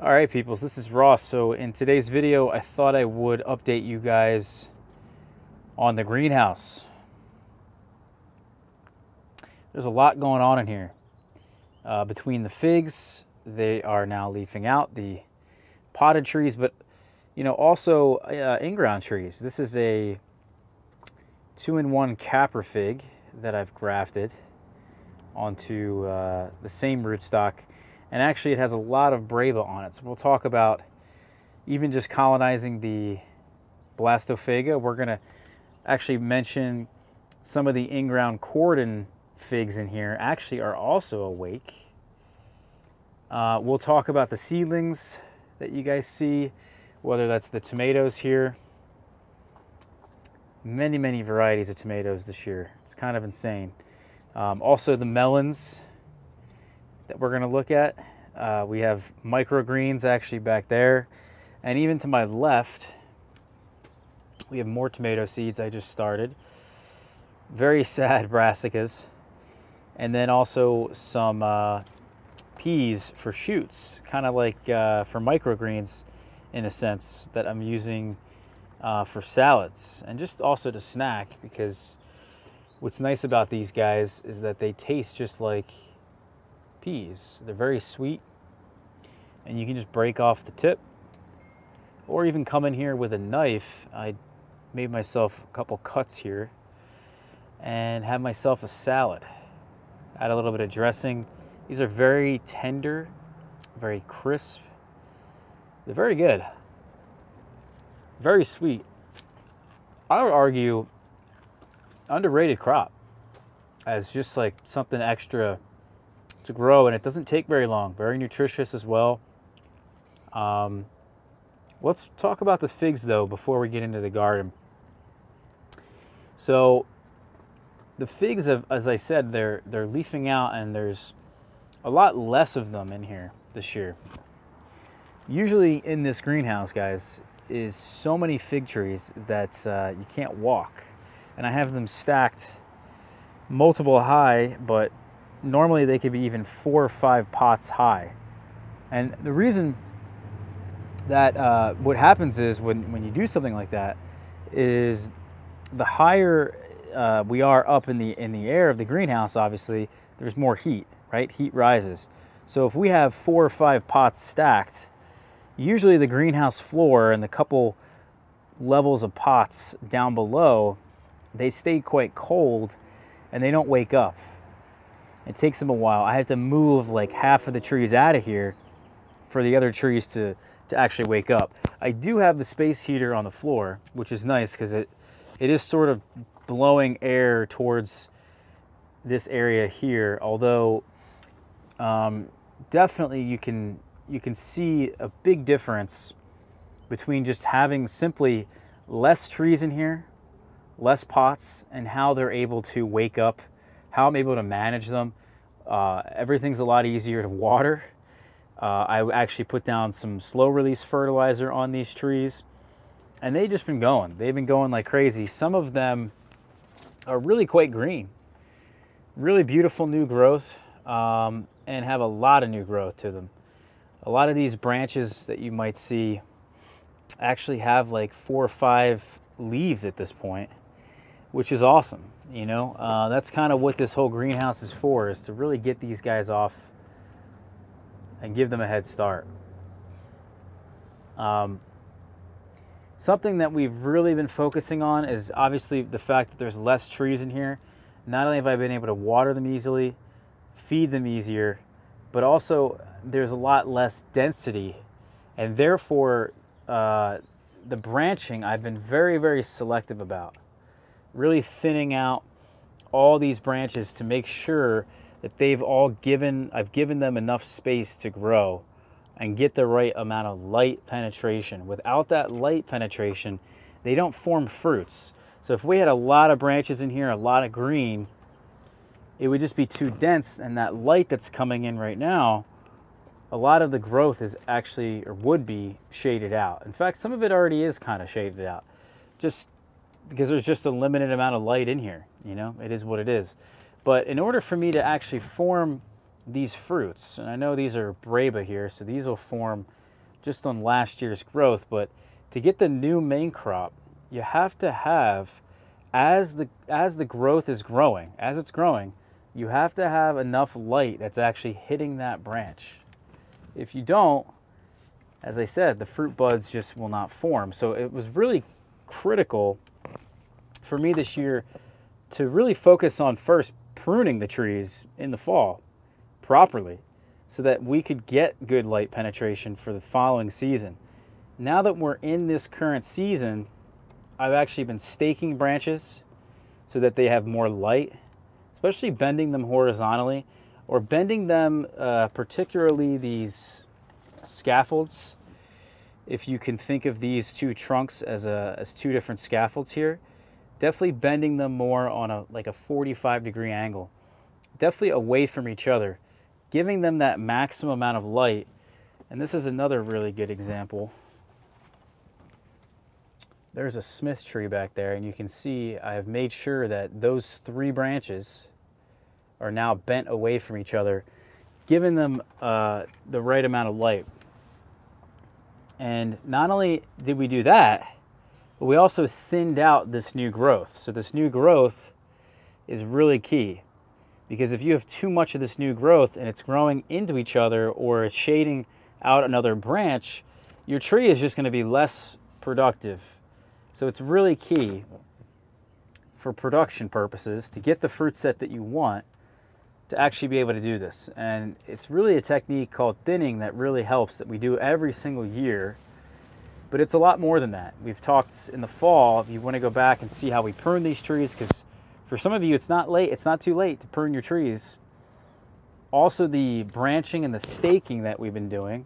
All right, peoples, this is Ross. So in today's video, I thought I would update you guys on the greenhouse. There's a lot going on in here. Uh, between the figs, they are now leafing out, the potted trees, but you know, also uh, in-ground trees. This is a two-in-one caprifig that I've grafted onto uh, the same rootstock and actually it has a lot of Breba on it. So we'll talk about even just colonizing the Blastophaga. We're gonna actually mention some of the in-ground cordon figs in here actually are also awake. Uh, we'll talk about the seedlings that you guys see, whether that's the tomatoes here. Many, many varieties of tomatoes this year. It's kind of insane. Um, also the melons that we're going to look at. Uh, we have microgreens actually back there. And even to my left, we have more tomato seeds I just started. Very sad brassicas. And then also some uh, peas for shoots, kind of like uh, for microgreens in a sense that I'm using uh, for salads and just also to snack because what's nice about these guys is that they taste just like peas. They're very sweet and you can just break off the tip or even come in here with a knife. I made myself a couple cuts here and have myself a salad. Add a little bit of dressing. These are very tender, very crisp. They're very good. Very sweet. I would argue underrated crop as just like something extra to grow and it doesn't take very long. Very nutritious as well. Um, let's talk about the figs though before we get into the garden. So the figs, have, as I said, they're they're leafing out and there's a lot less of them in here this year. Usually in this greenhouse, guys, is so many fig trees that uh, you can't walk. And I have them stacked multiple high, but normally they could be even four or five pots high. And the reason that uh, what happens is when, when you do something like that is the higher uh, we are up in the in the air of the greenhouse, obviously, there's more heat, right? Heat rises. So if we have four or five pots stacked, usually the greenhouse floor and the couple levels of pots down below, they stay quite cold and they don't wake up. It takes them a while. I have to move like half of the trees out of here for the other trees to, to actually wake up. I do have the space heater on the floor, which is nice because it, it is sort of blowing air towards this area here, although um, definitely you can, you can see a big difference between just having simply less trees in here, less pots, and how they're able to wake up how I'm able to manage them. Uh, everything's a lot easier to water. Uh, I actually put down some slow release fertilizer on these trees and they've just been going. They've been going like crazy. Some of them are really quite green. Really beautiful new growth um, and have a lot of new growth to them. A lot of these branches that you might see actually have like four or five leaves at this point, which is awesome. You know, uh, that's kind of what this whole greenhouse is for, is to really get these guys off and give them a head start. Um, something that we've really been focusing on is obviously the fact that there's less trees in here. Not only have I been able to water them easily, feed them easier, but also there's a lot less density and therefore uh, the branching I've been very, very selective about really thinning out all these branches to make sure that they've all given, I've given them enough space to grow and get the right amount of light penetration. Without that light penetration, they don't form fruits. So if we had a lot of branches in here, a lot of green, it would just be too dense and that light that's coming in right now, a lot of the growth is actually, or would be, shaded out. In fact, some of it already is kind of shaded out. Just because there's just a limited amount of light in here. You know, it is what it is. But in order for me to actually form these fruits, and I know these are Breba here, so these will form just on last year's growth, but to get the new main crop, you have to have as the as the growth is growing, as it's growing, you have to have enough light that's actually hitting that branch. If you don't, as I said, the fruit buds just will not form. So it was really critical for me this year to really focus on first pruning the trees in the fall properly so that we could get good light penetration for the following season. Now that we're in this current season, I've actually been staking branches so that they have more light, especially bending them horizontally or bending them, uh, particularly these scaffolds. If you can think of these two trunks as, a, as two different scaffolds here, definitely bending them more on a like a 45 degree angle, definitely away from each other, giving them that maximum amount of light. And this is another really good example. There's a Smith tree back there, and you can see I have made sure that those three branches are now bent away from each other, giving them uh, the right amount of light. And not only did we do that, but we also thinned out this new growth. So this new growth is really key because if you have too much of this new growth and it's growing into each other or it's shading out another branch, your tree is just going to be less productive. So it's really key for production purposes to get the fruit set that you want to actually be able to do this. And it's really a technique called thinning that really helps that we do every single year but it's a lot more than that. We've talked in the fall, if you want to go back and see how we prune these trees, because for some of you, it's not late, it's not too late to prune your trees. Also, the branching and the staking that we've been doing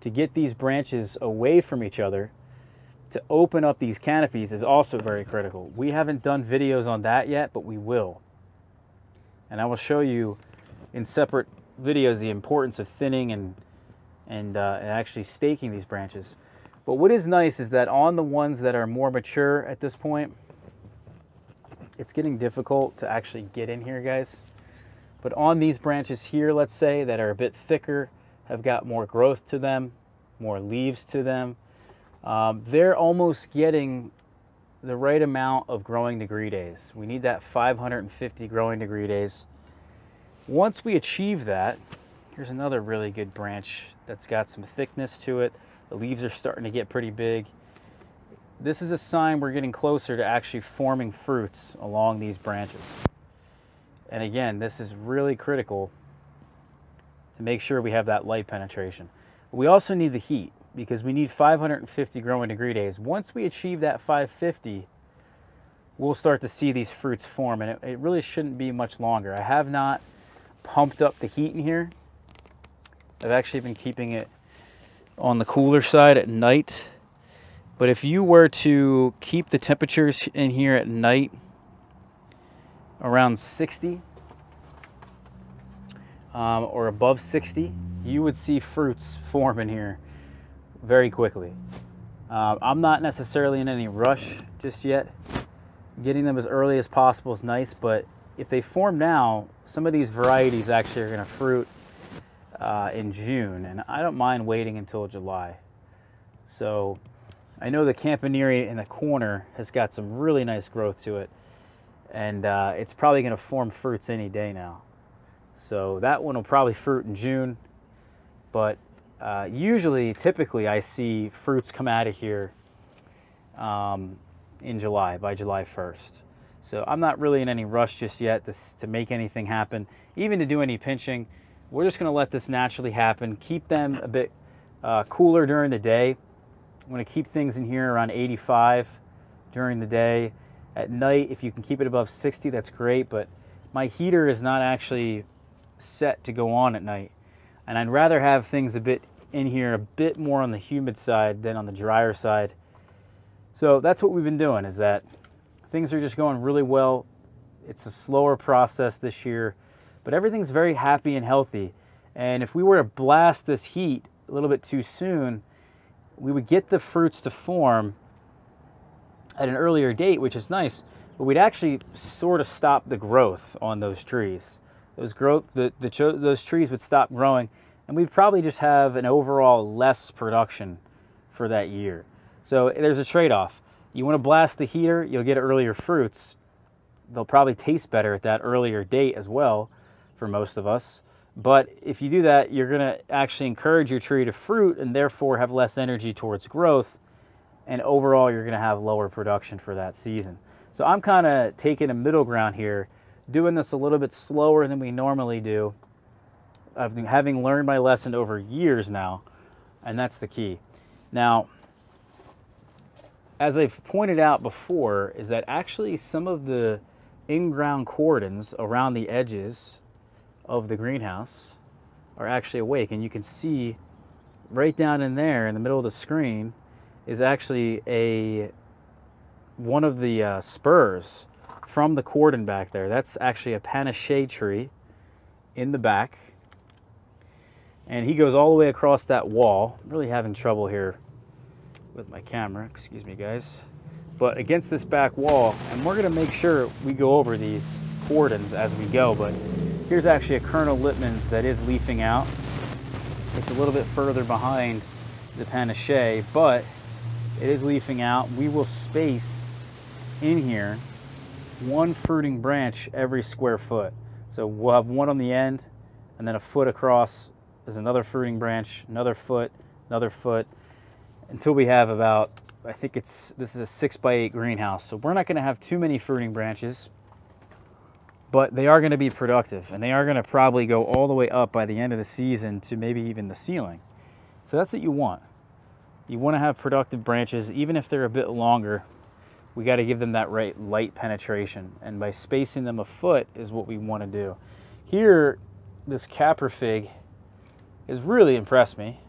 to get these branches away from each other to open up these canopies is also very critical. We haven't done videos on that yet, but we will. And I will show you in separate videos the importance of thinning and, and, uh, and actually staking these branches. But what is nice is that on the ones that are more mature at this point, it's getting difficult to actually get in here, guys. But on these branches here, let's say, that are a bit thicker, have got more growth to them, more leaves to them, um, they're almost getting the right amount of growing degree days. We need that 550 growing degree days. Once we achieve that, here's another really good branch that's got some thickness to it. The leaves are starting to get pretty big. This is a sign we're getting closer to actually forming fruits along these branches. And again, this is really critical to make sure we have that light penetration. We also need the heat because we need 550 growing degree days. Once we achieve that 550, we'll start to see these fruits form and it, it really shouldn't be much longer. I have not pumped up the heat in here. I've actually been keeping it on the cooler side at night. But if you were to keep the temperatures in here at night around 60 um, or above 60, you would see fruits form in here very quickly. Uh, I'm not necessarily in any rush just yet. Getting them as early as possible is nice, but if they form now, some of these varieties actually are to fruit uh, in June, and I don't mind waiting until July. So I know the Campaniere in the corner has got some really nice growth to it, and uh, it's probably going to form fruits any day now. So that one will probably fruit in June, but uh, usually, typically, I see fruits come out of here um, in July, by July 1st. So I'm not really in any rush just yet to, to make anything happen, even to do any pinching. We're just gonna let this naturally happen. Keep them a bit uh, cooler during the day. I'm gonna keep things in here around 85 during the day. At night, if you can keep it above 60, that's great, but my heater is not actually set to go on at night. And I'd rather have things a bit in here, a bit more on the humid side than on the drier side. So that's what we've been doing is that things are just going really well. It's a slower process this year but everything's very happy and healthy. And if we were to blast this heat a little bit too soon, we would get the fruits to form at an earlier date, which is nice, but we'd actually sort of stop the growth on those trees. Those the, the those trees would stop growing, and we'd probably just have an overall less production for that year. So there's a trade-off. You want to blast the heater, you'll get earlier fruits. They'll probably taste better at that earlier date as well for most of us. But if you do that, you're going to actually encourage your tree to fruit and therefore have less energy towards growth. And overall, you're going to have lower production for that season. So I'm kind of taking a middle ground here, doing this a little bit slower than we normally do. I've been having learned my lesson over years now, and that's the key. Now, as I've pointed out before, is that actually some of the in-ground cordons around the edges of the greenhouse are actually awake. And you can see right down in there in the middle of the screen is actually a one of the uh, spurs from the cordon back there. That's actually a panache tree in the back. And he goes all the way across that wall. I'm really having trouble here with my camera. Excuse me, guys. But against this back wall, and we're gonna make sure we go over these cordons as we go, but here's actually a Colonel Lippmann's that is leafing out. It's a little bit further behind the Panache, but it is leafing out. We will space in here one fruiting branch every square foot. So we'll have one on the end and then a foot across is another fruiting branch, another foot, another foot, until we have about, I think it's, this is a six by eight greenhouse. So we're not gonna have too many fruiting branches, but they are gonna be productive and they are gonna probably go all the way up by the end of the season to maybe even the ceiling. So that's what you want. You wanna have productive branches, even if they're a bit longer, we got to give them that right light penetration. And by spacing them a foot is what we want to do. Here, this Caprifig has really impressed me.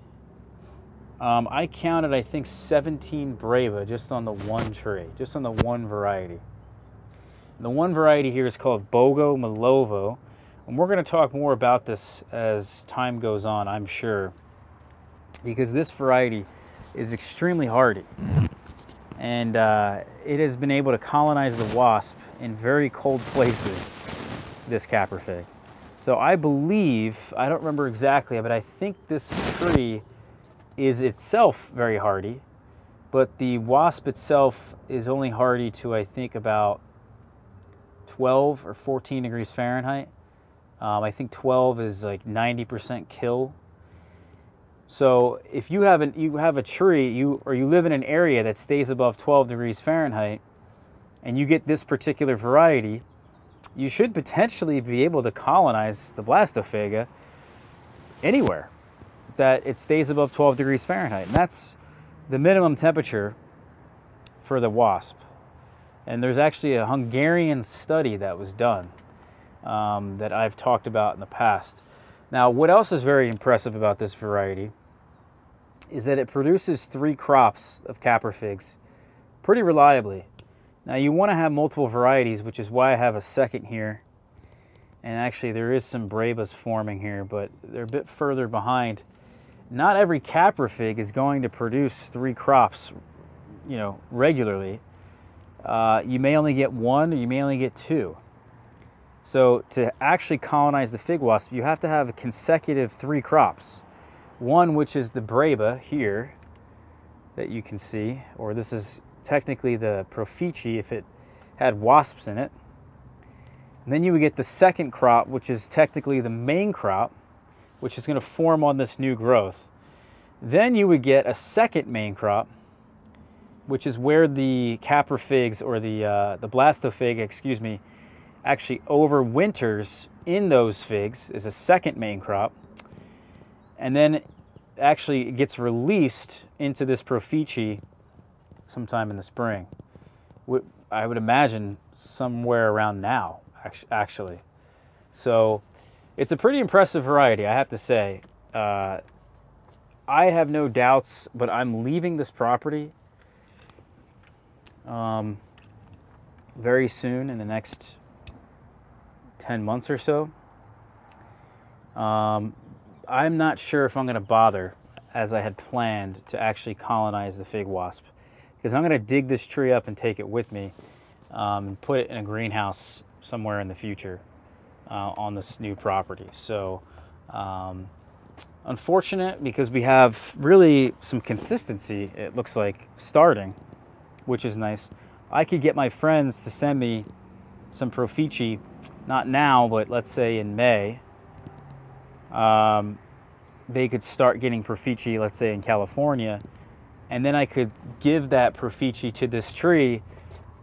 Um, I counted, I think, 17 Breva just on the one tree, just on the one variety. The one variety here is called Bogo Malovo. And we're going to talk more about this as time goes on, I'm sure. Because this variety is extremely hardy and uh, it has been able to colonize the wasp in very cold places, this caprifig. So I believe, I don't remember exactly, but I think this tree is itself very hardy, but the wasp itself is only hardy to, I think, about 12 or 14 degrees Fahrenheit. Um, I think 12 is like 90% kill so if you have, an, you have a tree you, or you live in an area that stays above 12 degrees Fahrenheit and you get this particular variety, you should potentially be able to colonize the blastophaga anywhere that it stays above 12 degrees Fahrenheit. And that's the minimum temperature for the wasp. And there's actually a Hungarian study that was done um, that I've talked about in the past. Now, what else is very impressive about this variety is that it produces three crops of Caprifigs pretty reliably. Now you want to have multiple varieties, which is why I have a second here. And actually there is some Brevas forming here, but they're a bit further behind. Not every Caprifig is going to produce three crops, you know, regularly. Uh, you may only get one or you may only get two. So to actually colonize the fig wasp, you have to have a consecutive three crops. One which is the Breva here that you can see, or this is technically the Profichi if it had wasps in it. And then you would get the second crop, which is technically the main crop, which is going to form on this new growth. Then you would get a second main crop, which is where the Caprifigs or the uh, the blastophaga, excuse me, actually overwinters in those figs is a second main crop and then actually gets released into this Profichi sometime in the spring. I would imagine somewhere around now, actually. So it's a pretty impressive variety, I have to say. Uh, I have no doubts, but I'm leaving this property um, very soon in the next 10 months or so. Um, I'm not sure if I'm going to bother, as I had planned, to actually colonize the fig wasp. Because I'm going to dig this tree up and take it with me um, and put it in a greenhouse somewhere in the future uh, on this new property. So um, unfortunate because we have really some consistency, it looks like, starting, which is nice. I could get my friends to send me some Profichi, not now, but let's say in May. Um, they could start getting Profichi, let's say in California, and then I could give that Profichi to this tree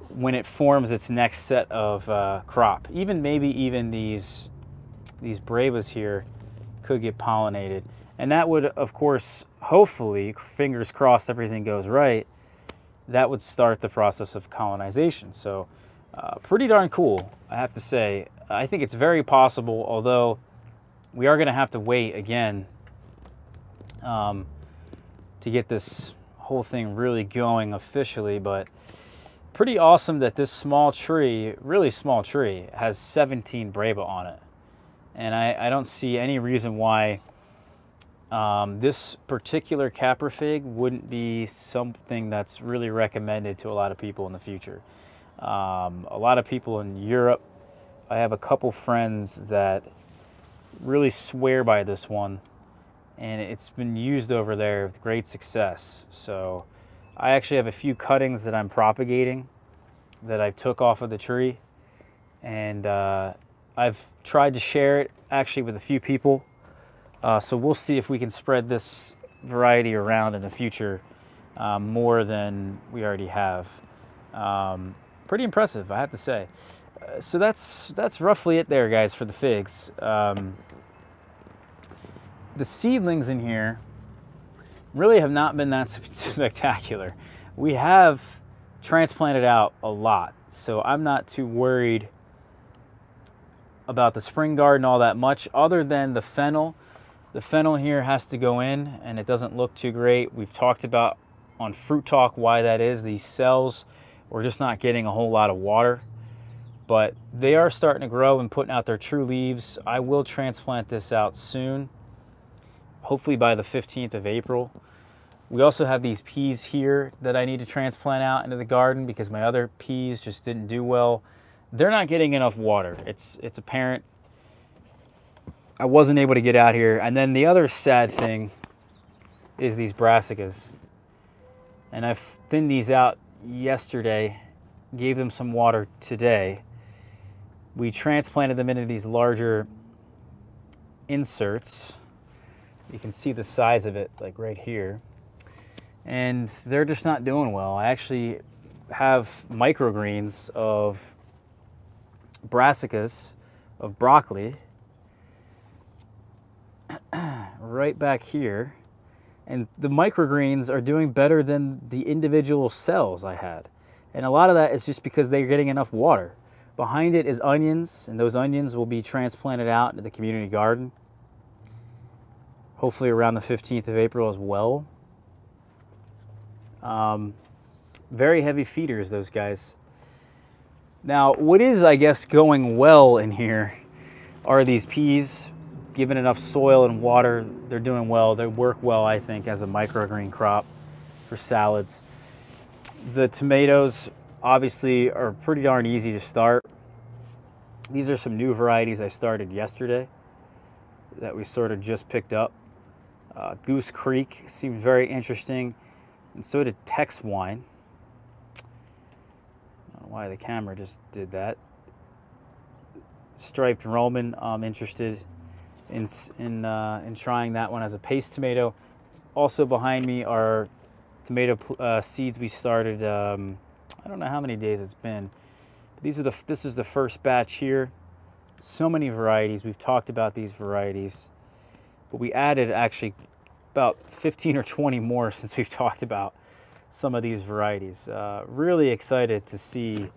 when it forms its next set of uh, crop. Even maybe even these these brevas here could get pollinated. And that would, of course, hopefully, fingers crossed everything goes right, that would start the process of colonization. So uh, pretty darn cool, I have to say. I think it's very possible, although we are going to have to wait again um, to get this whole thing really going officially, but pretty awesome that this small tree, really small tree, has 17 Breva on it. And I, I don't see any reason why um, this particular caprifig wouldn't be something that's really recommended to a lot of people in the future. Um, a lot of people in Europe, I have a couple friends that really swear by this one and it's been used over there with great success. So I actually have a few cuttings that I'm propagating that I took off of the tree and uh, I've tried to share it actually with a few people. Uh, so we'll see if we can spread this variety around in the future um, more than we already have. Um, pretty impressive, I have to say. Uh, so that's that's roughly it there, guys, for the figs. Um, the seedlings in here really have not been that spectacular. We have transplanted out a lot, so I'm not too worried about the spring garden all that much other than the fennel. The fennel here has to go in and it doesn't look too great. We've talked about on Fruit Talk why that is. These cells we're just not getting a whole lot of water, but they are starting to grow and putting out their true leaves. I will transplant this out soon hopefully by the 15th of April. We also have these peas here that I need to transplant out into the garden because my other peas just didn't do well. They're not getting enough water. It's, it's apparent. I wasn't able to get out here. And then the other sad thing is these brassicas. And I've thinned these out yesterday, gave them some water today. We transplanted them into these larger inserts you can see the size of it like right here. And they're just not doing well. I actually have microgreens of brassicas, of broccoli, right back here. And the microgreens are doing better than the individual cells I had. And a lot of that is just because they're getting enough water. Behind it is onions, and those onions will be transplanted out into the community garden hopefully around the 15th of April as well. Um, very heavy feeders, those guys. Now, what is, I guess, going well in here are these peas. Given enough soil and water, they're doing well. They work well, I think, as a microgreen crop for salads. The tomatoes, obviously, are pretty darn easy to start. These are some new varieties I started yesterday that we sort of just picked up. Uh, Goose Creek seemed very interesting, and so did Tex Wine. I don't know why the camera just did that. Striped Roman, I'm interested in in uh, in trying that one as a paste tomato. Also behind me are tomato uh, seeds we started. Um, I don't know how many days it's been. But these are the this is the first batch here. So many varieties. We've talked about these varieties but we added actually about 15 or 20 more since we've talked about some of these varieties. Uh, really excited to see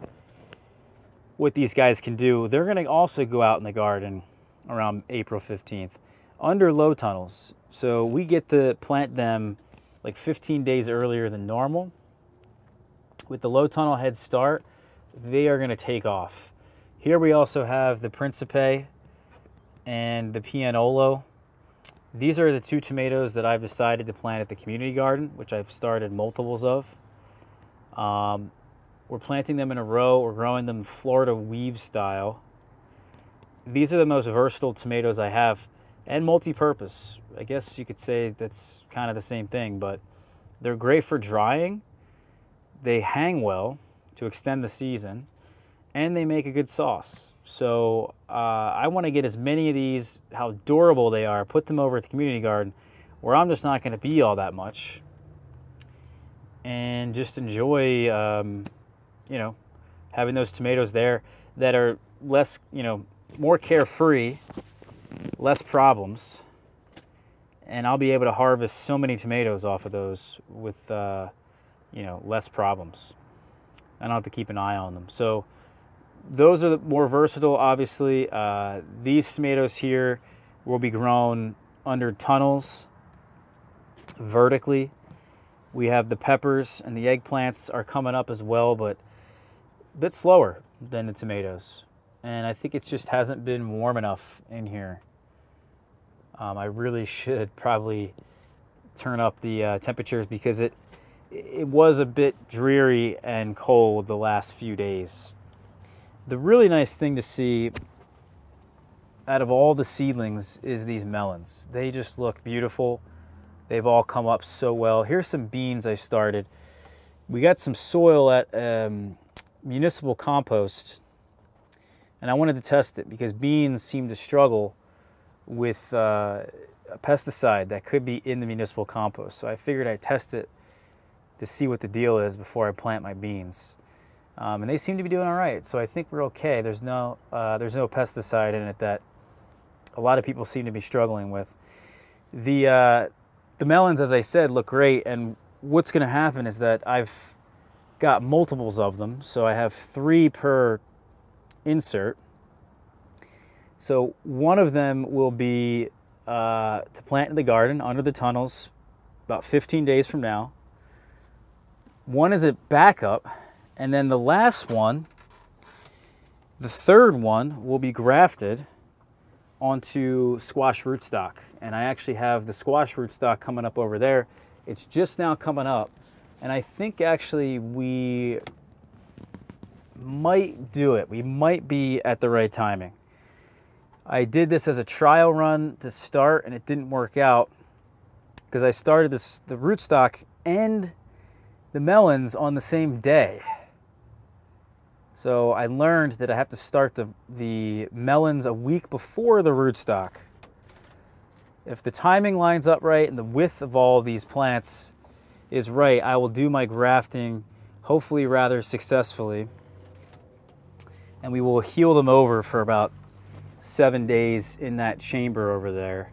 what these guys can do. They're going to also go out in the garden around April 15th under low tunnels. So we get to plant them like 15 days earlier than normal. With the low tunnel head start, they are going to take off. Here we also have the Principe and the Piennolo. these are the two tomatoes that I've decided to plant at the community garden, which I've started multiples of. Um, we're planting them in a row. We're growing them Florida weave style. These are the most versatile tomatoes I have. and multi-purpose. I guess you could say that's kind of the same thing, but they're great for drying. They hang well to extend the season, and they make a good sauce. So uh, I want to get as many of these, how durable they are, put them over at the community garden, where I'm just not going to be all that much, and just enjoy, um, you know, having those tomatoes there that are less, you know, more carefree, less problems, and I'll be able to harvest so many tomatoes off of those with, uh, you know, less problems. I don't have to keep an eye on them. So those are more versatile, obviously. Uh, these tomatoes here will be grown under tunnels vertically. We have the peppers and the eggplants are coming up as well, but a bit slower than the tomatoes. And I think it just hasn't been warm enough in here. Um, I really should probably turn up the uh, temperatures because it it was a bit dreary and cold the last few days. The really nice thing to see out of all the seedlings is these melons. They just look beautiful. They've all come up so well. Here's some beans I started. We got some soil at um, municipal compost and I wanted to test it because beans seem to struggle with uh, a pesticide that could be in the municipal compost. So I figured I'd test it to see what the deal is before I plant my beans. Um, and they seem to be doing all right. So I think we're okay. There's no, uh, there's no pesticide in it that a lot of people seem to be struggling with. The, uh, the melons, as I said, look great. And what's going to happen is that I've got multiples of them. So I have three per insert. So one of them will be uh, to plant in the garden under the tunnels about 15 days from now. One is a backup, and then the last one, the third one, will be grafted onto squash rootstock. And I actually have the squash rootstock coming up over there. It's just now coming up. And I think actually we might do it. We might be at the right timing. I did this as a trial run to start and it didn't work out because I started this the rootstock and the melons on the same day. So I learned that I have to start the, the melons a week before the rootstock. If the timing lines up right and the width of all of these plants is right, I will do my grafting hopefully rather successfully and we will heal them over for about seven days in that chamber over there.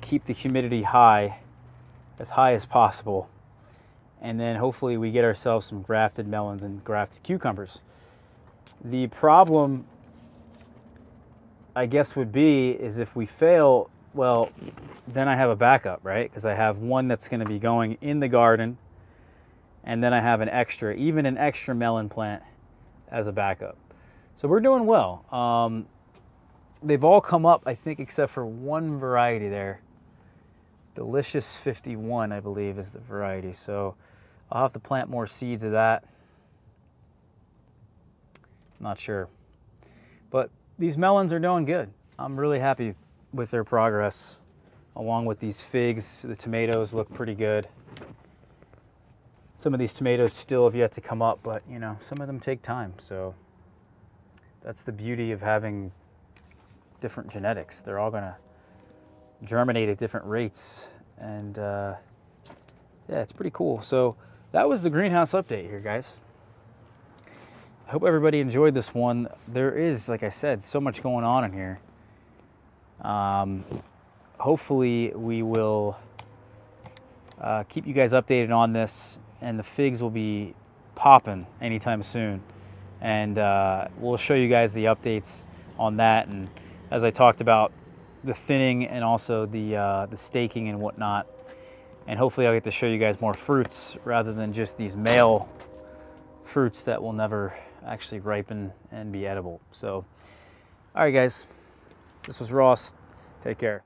Keep the humidity high, as high as possible. And then hopefully we get ourselves some grafted melons and grafted cucumbers. The problem, I guess, would be is if we fail, well, then I have a backup, right? Because I have one that's going to be going in the garden, and then I have an extra, even an extra melon plant as a backup. So we're doing well. Um, they've all come up, I think, except for one variety there. Delicious 51, I believe, is the variety. So I'll have to plant more seeds of that. Not sure. But these melons are doing good. I'm really happy with their progress. Along with these figs, the tomatoes look pretty good. Some of these tomatoes still have yet to come up, but you know, some of them take time. So that's the beauty of having different genetics. They're all to germinate at different rates. And uh, yeah, it's pretty cool. So that was the greenhouse update here, guys. I hope everybody enjoyed this one. There is, like I said, so much going on in here. Um, hopefully we will uh, keep you guys updated on this and the figs will be popping anytime soon and uh, we'll show you guys the updates on that. And as I talked about, the thinning and also the uh, the staking and whatnot. And hopefully, I'll get to show you guys more fruits rather than just these male fruits that will never actually ripen and be edible. So, all right, guys, this was Ross. Take care.